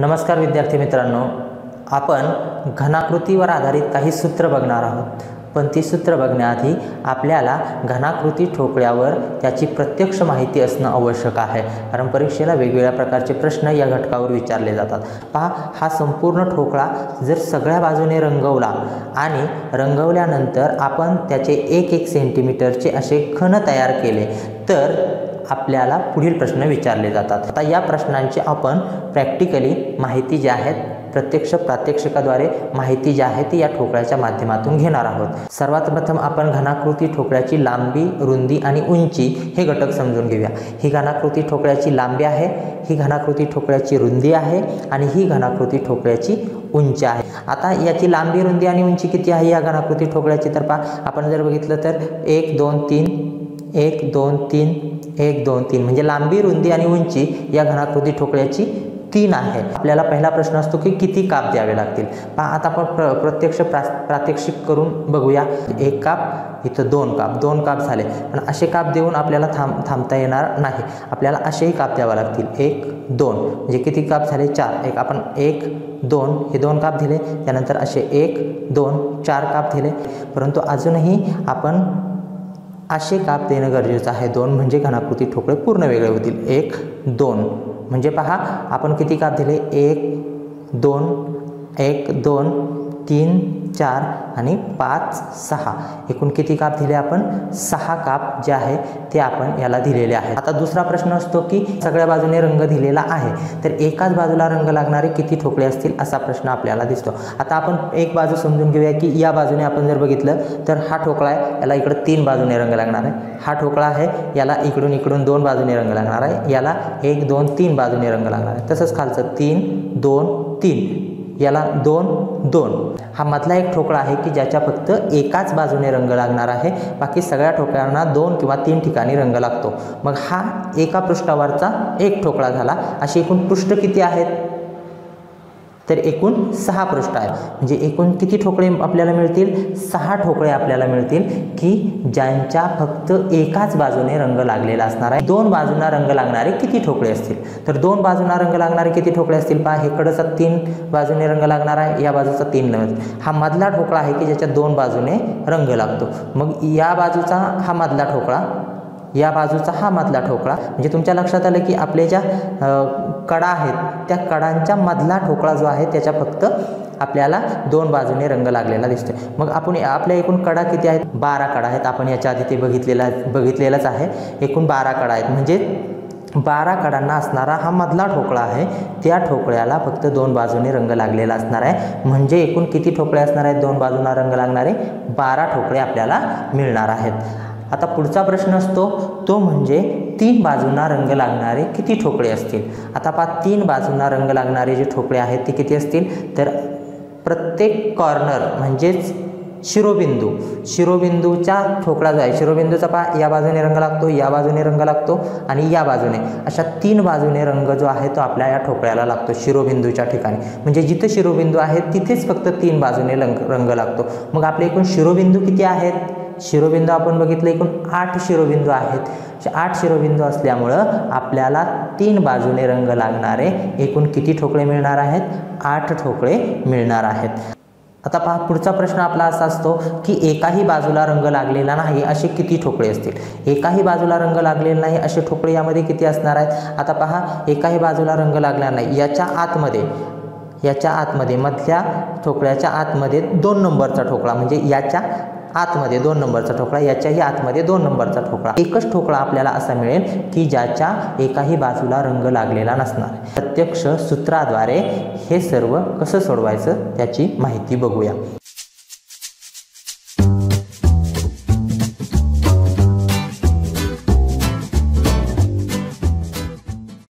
नमस्कार विद्यार्थी मित्रांनो आपण घनाकृतीवर आधारित काही सूत्र बघणार आहोत. पण ती सूत्र बघण्याआधी आपल्याला घनाकृती ठोकळ्यावर त्याची प्रत्यक्ष माहिती असणं आवश्यक आहे. कारण परीक्षेला वेगवेगळ्या प्रकारचे प्रश्न या घटकावर विचारले जातात. पहा हा संपूर्ण ठोकळा जर सगळ्या बाजूने रंगवला आणि रंगवल्यानंतर आपण त्याचे एक एक सेंटीमीटरचे असे खण तयार केले तर आपल्याला पुढील प्रश्न विचारले जातात. आता या प्रश्नांची आपण प्रॅक्टिकली माहिती जी आहेत प्रत्यक्ष प्रात्यक्षिकाद्वारे माहिती जी आहे ती या ठोकळ्याच्या माध्यमातून घेणार आहोत. सर्वात प्रथम आपण घनाकृती ठोकळ्याची लांबी रुंदी आणि उंची हे घटक समजून घेऊया. ही घनाकृती ठोकळ्याची लांबी आहे ही घनाकृती ठोकळ्याची रुंदी आहे आणि ही घनाकृती ठोकळ्याची उंची आहे. आता याची लांबी रुंदी आणि उंची किती आहे या घनाकृती ठोकळ्याची? तर पा आपण जर बघितलं तर एक दोन तीन एक दोन तीन एक दोन तीन. म्हणजे लांबी रुंदी आणि उंची या घनाकृती ठोकळ्याची तीन आहे आपल्याला पहिला प्रश्न असतो की किती काप द्यावे लागतील? पहा आता आपण प्र प्रत्यक्ष प्रा प्रात्यक्षिक करून बघूया. एक काप इथं दोन काप. दोन काप झाले. पण असे काप देऊन आपल्याला थांब थांबता येणार नाही. आपल्याला असेही काप द्यावे लागतील. एक दोन. म्हणजे किती काप झाले? चार. एक आपण एक दोन हे दोन काप दिले. त्यानंतर असे एक दोन चार काप दिले. परंतु अजूनही आपण असे काप देणं गरजेचं आहे. दोन म्हणजे घनाकृती ठोकळे पूर्ण वेगळे होतील. एक दोन. म्हणजे पहा आपण किती काप दिले? एक दोन. एक दोन. तीन चार आणि पाच सहा. एकूण किती काप दिले आपण? सहा काप जे आहे ते आपण याला दिलेले आहे आता दुसरा प्रश्न असतो की सगळ्या बाजूने रंग दिलेला आहे तर एकाच बाजूला रंग लागणारे किती ठोकळे असतील असा प्रश्न आपल्याला दिसतो. आता आपण एक बाजू समजून घेऊया की या बाजूने आपण जर बघितलं तर हा ठोकळा आहे याला इकडं तीन बाजूने रंग लागणार आहे. हा ठोकळा आहे याला इकडून इकडून दोन बाजूने रंग लागणार आहे. याला एक दोन तीन बाजूने रंग लागणार आहे. तसंच खालचं तीन दोन तीन. याला दोन दोन. हा मधला एक ठोकळा आहे की ज्याच्या फक्त एकाच बाजूने रंग लागणार आहे. बाकी सगळ्या ठोकळ्यांना दोन किंवा तीन ठिकाणी रंग लागतो. मग हा एका पृष्ठावरचा एक ठोकळा झाला. अशी एकूण पृष्ठ किती आहेत? तर एकूण सहा पृष्ठ आहेत. म्हणजे एकूण किती ठोकळे आपल्याला मिळतील? सहा ठोकळे आपल्याला मिळतील की ज्यांच्या फक्त एकाच बाजूने रंग लागलेला असणार आहे. दोन बाजूंना रंग लागणारे किती ठोकळे असतील? तर दोन बाजूंना रंग लागणारे किती ठोकळे असतील? पहा हेकडचा तीन बाजूने रंग लागणार आहे या बाजूचा तीन हा मधला ठोकळा आहे की ज्याच्या दोन बाजूने रंग लागतो. मग या बाजूचा हा मधला ठोकळा या बाजूचा हा मधला ठोकळा. म्हणजे तुमच्या लक्षात आलं की आपले ज्या कडा आहेत त्या कडांच्या मधला ठोकळा जो आहे त्याच्या फक्त आपल्याला दोन बाजूने रंग लागलेला दिसतोय. मग आपण आपल्या एकूण कडा किती आहेत? बारा कडा आहेत. आपण याच्या आधी ते बघितलेला बघितलेलंच आहे. एकूण बारा कडा आहेत. म्हणजे बारा कडांना असणारा हा मधला ठोकळा आहे त्या ठोकळ्याला फक्त दोन बाजूने रंग लागलेला असणार आहे. म्हणजे एकूण किती ठोकळे असणार आहेत? दोन बाजूंना रंग लागणारे बारा ठोकळे आपल्याला मिळणार आहेत. आता पुढचा प्रश्न असतो तो म्हणजे तीन बाजूंना रंग लागणारे किती ठोकळे असतील? आता पहा तीन बाजूंना रंग लागणारे जे ठोकळे आहेत ते किती असतील? तर प्रत्येक कॉर्नर म्हणजेच शिरोबिंदू. शिरोबिंदूचा ठोकळा जो आहे शिरोबिंदूचा पहा या बाजूने रंग लागतो या बाजूने रंग लागतो आणि या बाजूने. अशा तीन बाजूने रंग जो आहे तो आपल्या या ठोकळ्याला लागतो शिरोबिंदूच्या ठिकाणी. म्हणजे जिथं शिरोबिंदू आहे तिथेच फक्त तीन बाजूने रंग रंग लागतो. मग आपले एकूण शिरोबिंदू किती आहेत? शिरोबिंदू आपण बघितलं एकूण आठ शिरोबिंदू आहेत. आठ शिरोबिंदू असल्यामुळं आपल्याला तीन बाजूने रंग लागणारे एकूण किती ठोकळे मिळणार आहेत? आठ ठोकळे मिळणार आहेत. आता पहा पुढचा प्रश्न आपला असा असतो की एकाही बाजूला रंग लागलेला नाही असे किती ठोकळे असतील? एकाही बाजूला रंग लागलेला नाही असे ठोकळे यामध्ये किती असणार आहेत? आता पहा एकाही बाजूला रंग लागला नाही याच्या आतमध्ये याच्या आतमध्ये मधल्या ठोकळ्याच्या आतमध्ये दोन नंबरचा ठोकळा म्हणजे याच्या आतमध्ये दोन नंबरचा ठोकळा याच्याही आतमध्ये दोन नंबरचा ठोकळा. एकच ठोकळा आपल्याला असा मिळेल की ज्याच्या एकाही बाजूला रंग लागलेला नसणार. प्रत्यक्ष सूत्राद्वारे हे सर्व कसं सोडवायचं त्याची माहिती बघूया.